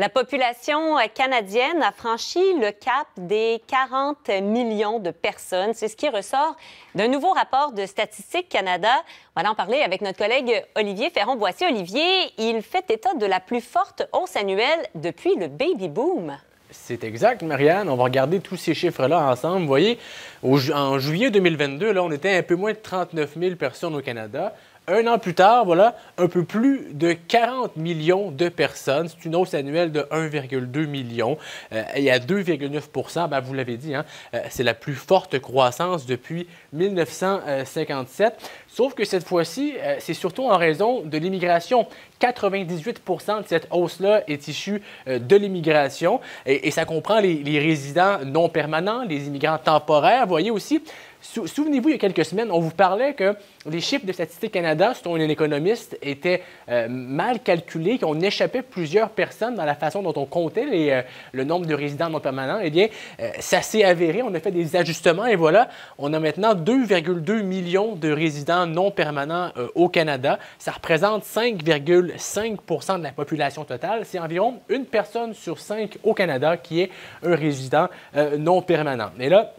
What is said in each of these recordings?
La population canadienne a franchi le cap des 40 millions de personnes. C'est ce qui ressort d'un nouveau rapport de Statistique Canada. On va en parler avec notre collègue Olivier Ferron-Boissier. Olivier, il fait état de la plus forte hausse annuelle depuis le baby boom. C'est exact, Marianne. On va regarder tous ces chiffres-là ensemble. Vous voyez, en juillet 2022, là, on était un peu moins de 39 000 personnes au Canada. Un an plus tard, voilà, un peu plus de 40 millions de personnes. C'est une hausse annuelle de 1,2 million. Euh, et à 2,9% ben, vous l'avez dit, hein, euh, c'est la plus forte croissance depuis 1957. Sauf que cette fois-ci, euh, c'est surtout en raison de l'immigration. 98% de cette hausse-là est issue de l'immigration et, ça comprend les, résidents non permanents, les immigrants temporaires. Voyez aussi, Souvenez-vous, il y a quelques semaines, on vous parlait que les chiffres de Statistique Canada, selon un économiste, étaient euh, mal calculés, qu'on échappait plusieurs personnes dans la façon dont on comptait euh, le nombre de résidents non permanents. Eh bien, euh, ça s'est avéré. On a fait des ajustements et voilà, on a maintenant 2,2 millions de résidents non permanents au Canada. Ça représente 5,5% de la population totale. C'est environ une personne sur cinq au Canada qui est un résident non permanent. Et là,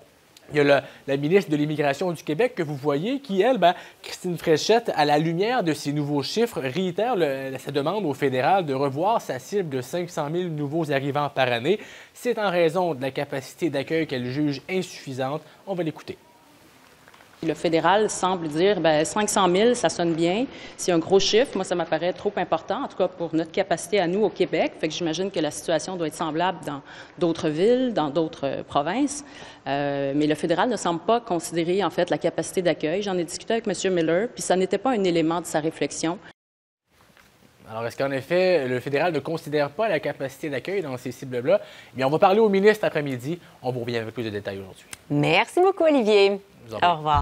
il y a la ministre de l'Immigration du Québec que vous voyez qui, elle, ben, Christine Fréchette, à la lumière de ces nouveaux chiffres, réitère sa demande au fédéral de revoir sa cible de 500 000 nouveaux arrivants par année. C'est en raison de la capacité d'accueil qu'elle juge insuffisante. On va l'écouter. Le fédéral semble dire ben, 500 000, ça sonne bien. C'est un gros chiffre. Moi, ça m'apparaît trop important, en tout cas pour notre capacité à nous au Québec. Fait que j'imagine que la situation doit être semblable dans d'autres villes, dans d'autres euh, provinces. Euh, mais le fédéral ne semble pas considérer en fait la capacité d'accueil. J'en ai discuté avec M. Miller, puis ça n'était pas un élément de sa réflexion. Alors, est-ce qu'en effet, le fédéral ne considère pas la capacité d'accueil dans ces cibles-là? Eh on va parler au ministre après-midi. On vous revient avec plus de détails aujourd'hui. Merci beaucoup, Olivier. Au revoir.